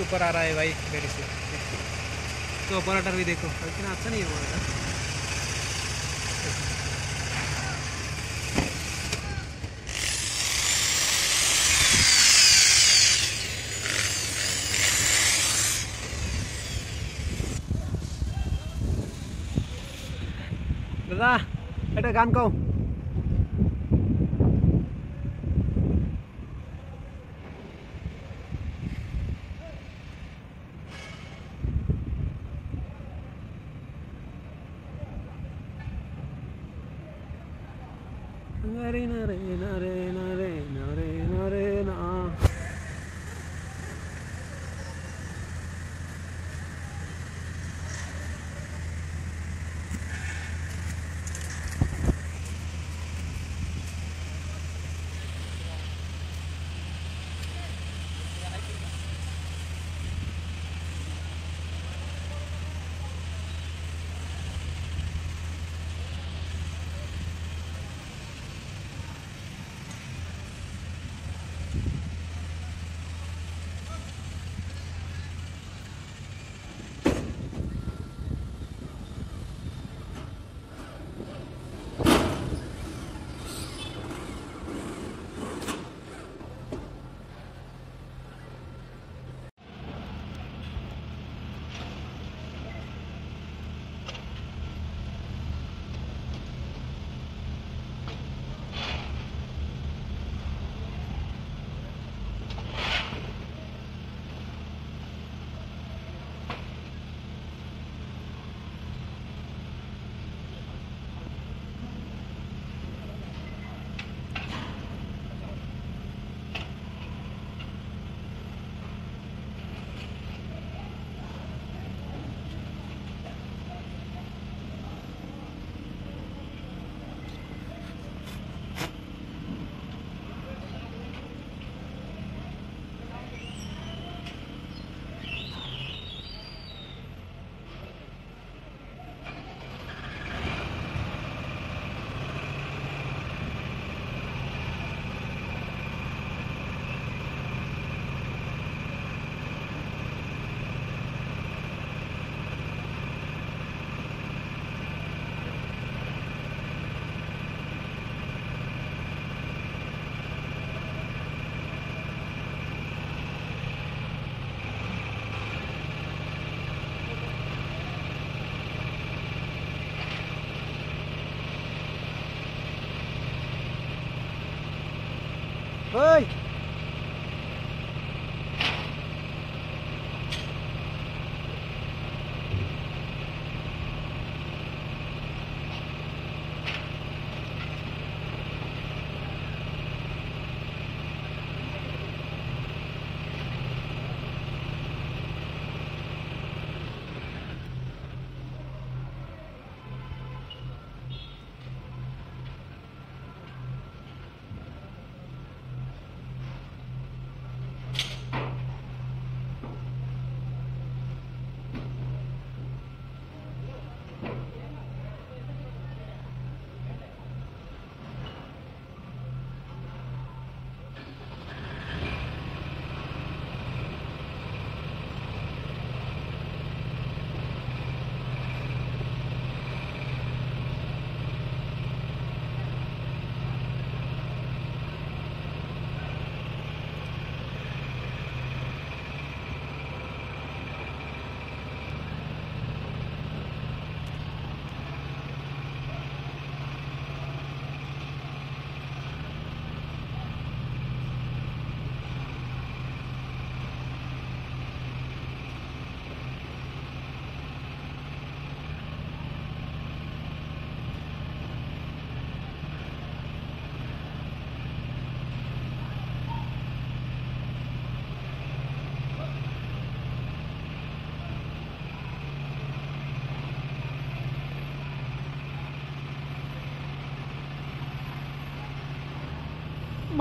Just ऊपर आ रहा है भाई मेरे से तो ऑपरेटर भी देखो इतना अच्छा नहीं है ऑपरेटर দাদা একটা গান কও रे Vai!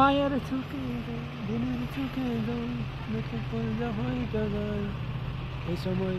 Bayarı Türkiye'de, denizli Türkiye'de, metropol cefayı kadar. Eşamay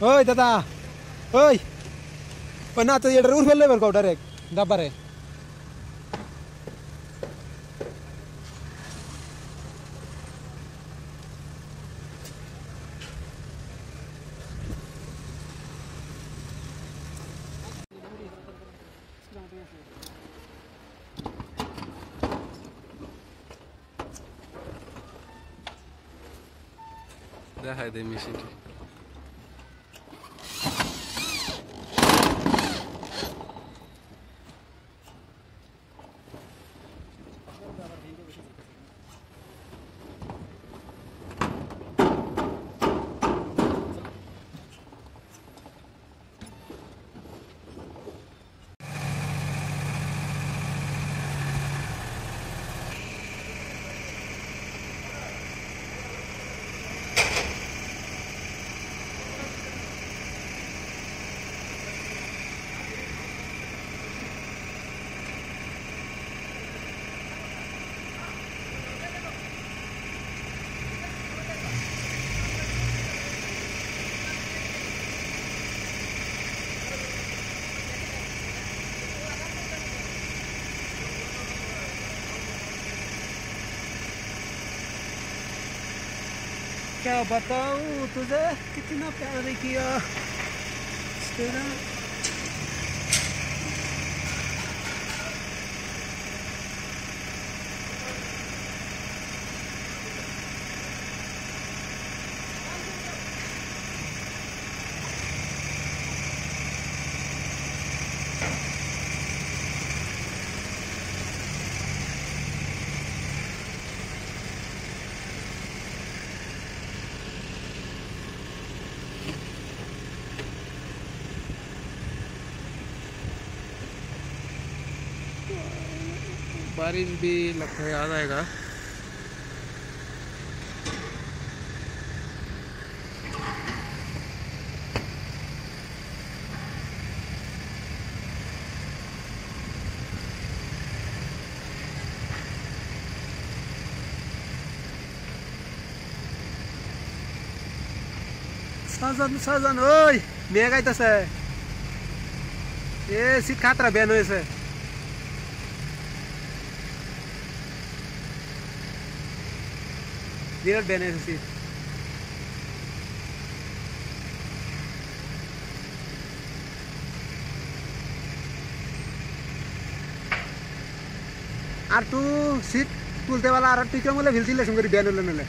¡Oye, tata! ¡Oye! ¡Panato y el reúl, el lever, cobraré! ¡Dabaré! da demişim. क्या बताऊँ? तुझे कितना प्यार किया तेरा बारिश भी लगता है आ जाएगा Sazan, Sazan, oi! Mega aí tá certo. Esse catra bem, não é certo? হয়েছে শীত আর তু শীত তুলতে পারলে আর তুই কেমন ভিল দিলে সঙ্গে বেন হলে নলে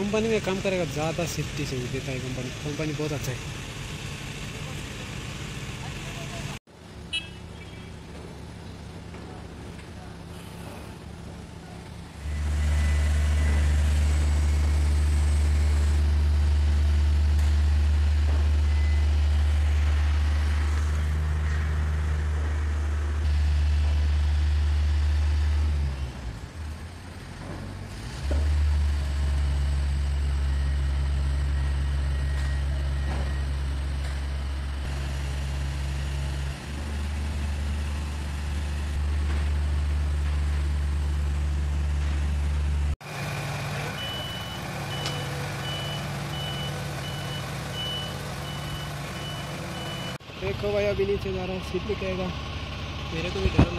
कंपनी में काम करेगा ज़्यादा सेफ्टी से देता है कंपनी कंपनी बहुत अच्छा है। देखो भाई अभी नीचे जा रहा है सीट कहेगा। मेरे को भी डर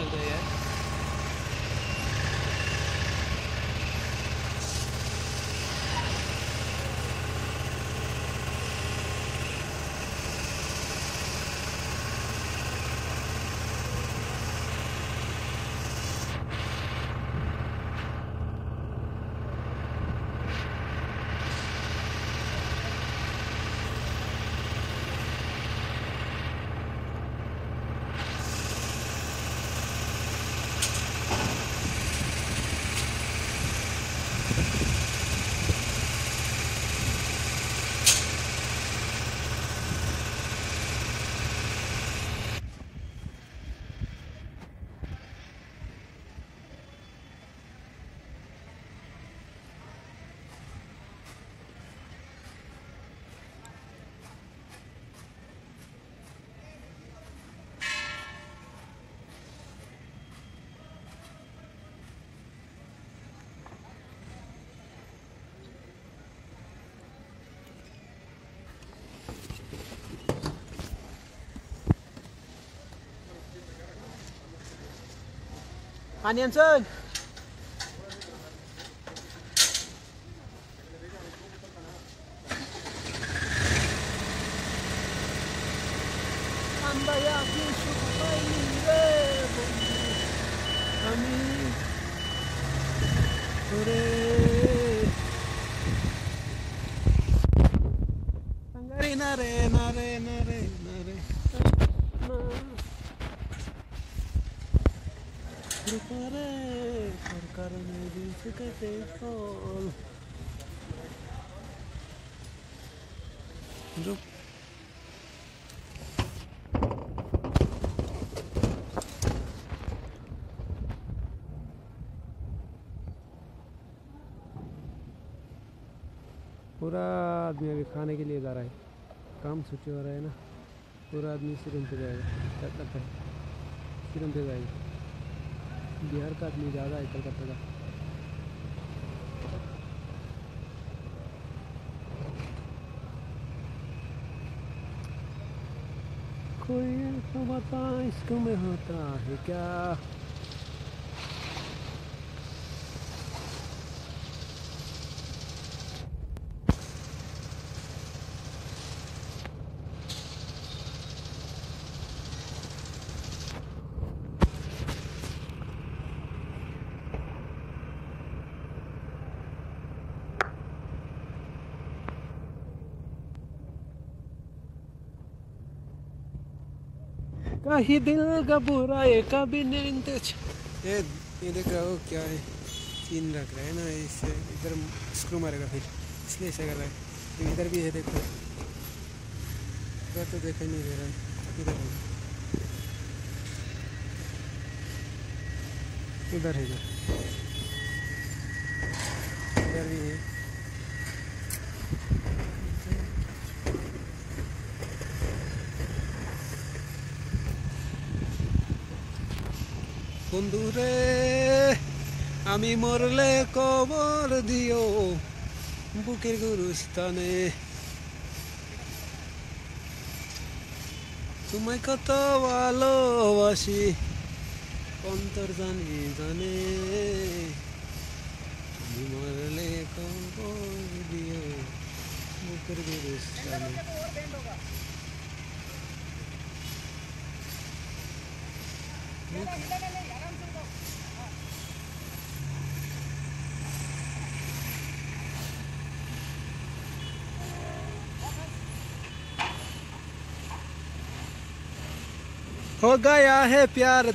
慢点走 Carne di sucate पूरा आदमी अभी खाने के लिए जा रहा है। काम सूची हो रहा है ना? पूरा आदमी सिरम पे जाएगा। क्या करता है सिरम पे जाएगा। बिहार का आदमी ज़्यादा है कलकत्ता का। कोई इसको में होता है क्या? कहीं दिल का बुरा है कभी नींद ये ये देख रहा हो क्या है चीन रख रहा है ना इससे इधर स्क्रू मारेगा फिर, इसलिए ऐसा कर रहा है। इधर भी है, देखो। इधर तो देखा नहीं दे रहा है इधर इधर है इधर भी है। বন্ধুরে, আমি মরলে কবর দিও বুকের গুরুস্থানে। তোমায় কত ভালোবাসি, অন্তর জানি জানে। তুমি মরলে কবর দিও বুকের গুরুস্থানে। हो गया है प्यार